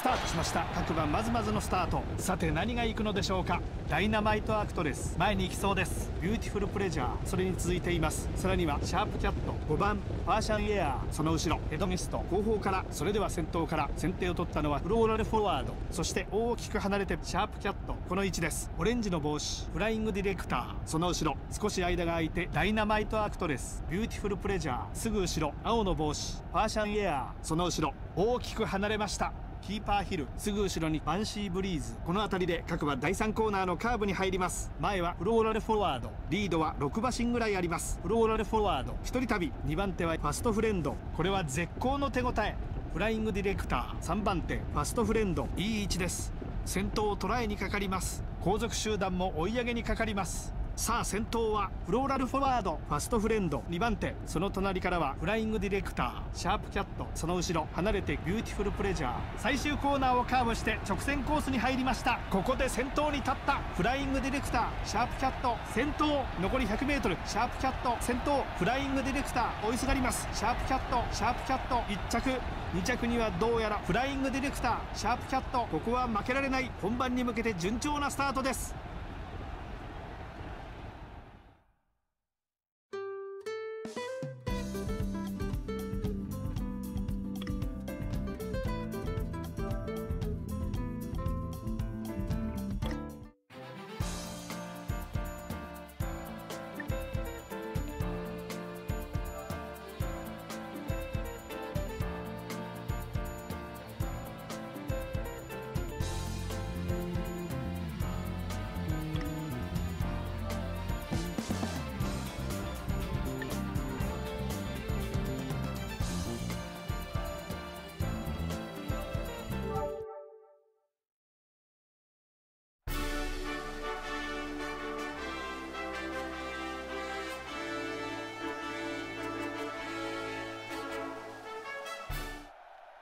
スタートしました。各馬まずまずのスタート。さて何が行くのでしょうか。ダイナマイトアクトレス。前に行きそうです。ビューティフルプレジャー。それに続いています。さらにはシャープキャット。5番パーシャンエアー。その後ろヘドミスト。後方からそれでは先頭から先手を取ったのはフローラルフォワード。そして大きく離れてシャープキャット。この位置です。オレンジの帽子。フライングディレクター。その後ろ少し間が空いてダイナマイトアクトレス。ビューティフルプレジャー。すぐ後ろ青の帽子。パーシャンエアー。その後ろ大きく離れました。キーパーヒルすぐ後ろにバンシーブリーズ。この辺りで各馬第3コーナーのカーブに入ります。前はフローラルフォワード。リードは6馬身ぐらいあります。フローラルフォワード。一人旅。2番手はファストフレンド。これは絶好の手応え。フライングディレクター。3番手ファストフレンド。いい位置です。先頭を捉えにかかります。後続集団も追い上げにかかります。さあ先頭はフローラルフォワードファストフレンド2番手その隣からはフライングディレクターシャープキャットその後ろ離れてビューティフルプレジャー最終コーナーをカーブして直線コースに入りましたここで先頭に立ったフライングディレクターシャープキャット先頭残り 100m シャープキャット先頭フライングディレクター追いすがりますシャープキャットシャープキャット1着2着にはどうやらフライングディレクターシャープキャットここは負けられない本番に向けて順調なスタートです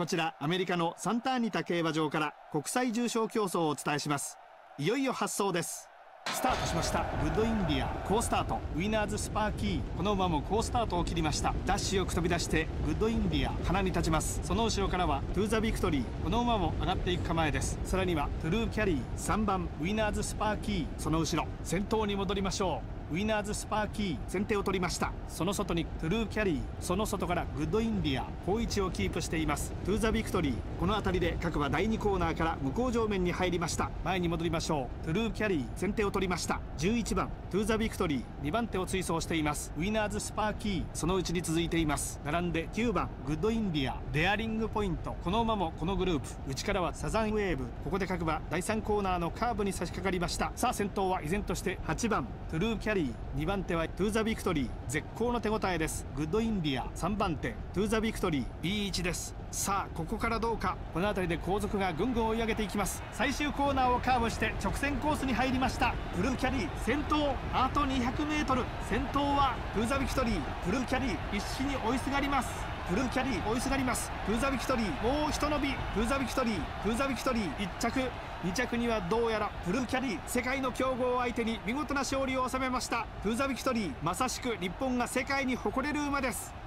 こちらアメリカのサンタアニタ競馬場から国際重賞競走をお伝えします。いよいよ発走です。スタートしました。グッドインディア。好スタート。ウィナーズスパーキー。この馬も好スタートを切りました。ダッシュよく飛び出してグッドインディア。ハナに立ちます。その後ろからはトゥーザビクトリー。この馬も上がっていく構えです。さらにはトゥルーキャリー。3番ウィナーズスパーキー。その後ろ。先頭に戻りましょう。ウィナーズスパーキー先手を取りました。その外にトゥルーキャリーその外からグッドインディア好位置をキープしています。トゥーザビクトリーこの辺りで各馬第2コーナーから向こう正面に入りました。前に戻りましょう。トゥルーキャリー先手を取りました。11番トゥーザビクトリー2番手を追走しています。ウィナーズスパーキーその内に続いています。並んで9番グッドインディアデアリングポイント。この馬もこのグループ内からはサザンウェーブ。ここで各馬第3コーナーのカーブに差し掛かりました。さあ先頭は依然として8番トゥルーキャリー。2番手はトゥーザビクトリー絶好の手応えです。グッドインディア3番手トゥーザビクトリー いい位置です。さあここからどうか。この辺りで後続がぐんぐん追い上げていきます。最終コーナーをカーブして直線コースに入りました。トゥルーキャリー先頭あと 200m 先頭はトゥーザビクトリーブルーキャリー必死に追いすがります。ブルーキャリー追いすがります。プーザビクトリーもうひと伸び。プーザビクトリープーザビクトリー1着。2着にはどうやらブルーキャリー世界の強豪を相手に見事な勝利を収めました。プーザビクトリーまさしく日本が世界に誇れる馬です。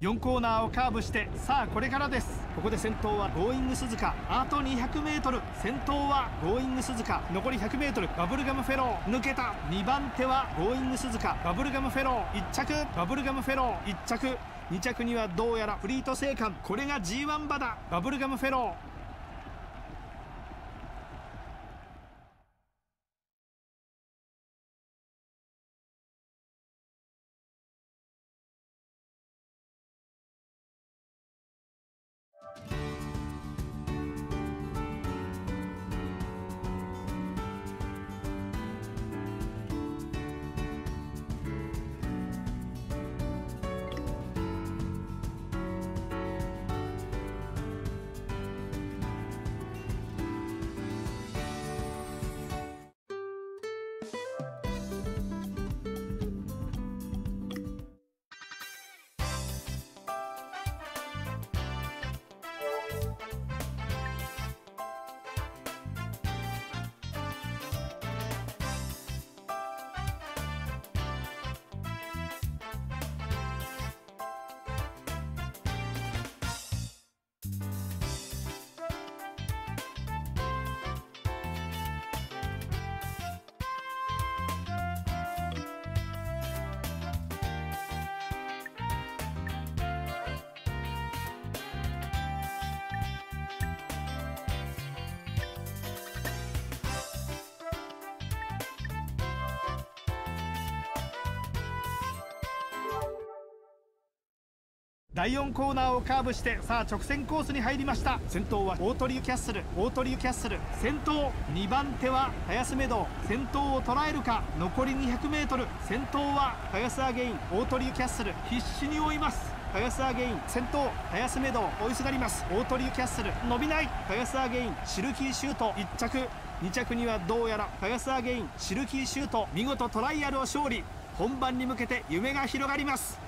4コーナーをカーブしてさあこれからです。ここで先頭はゴーイングスズカ。あと 200m 先頭はゴーイングスズカ。残り 100m バブルガムフェロー。抜けた。2番手はゴーイングスズカ。バブルガムフェロー。1着。バブルガムフェロー。1着。2着にはどうやらフリート生還これが G1 馬だ。バブルガムフェロー。第4コーナーをカーブしてさあ直線コースに入りました。先頭はオートリューキャッスル。オートリューキャッスル。先頭2番手は林メド先頭を捉えるか。残り 200m 先頭は林アゲインオートリューキャッスル。必死に追います。林アゲイン先頭林メド追いすがります。オートリューキャッスル。伸びない。林アゲインシルキーシュート。1着。2着にはどうやら。林アゲインシルキーシュート。見事トライアルを勝利。本番に向けて夢が広がります。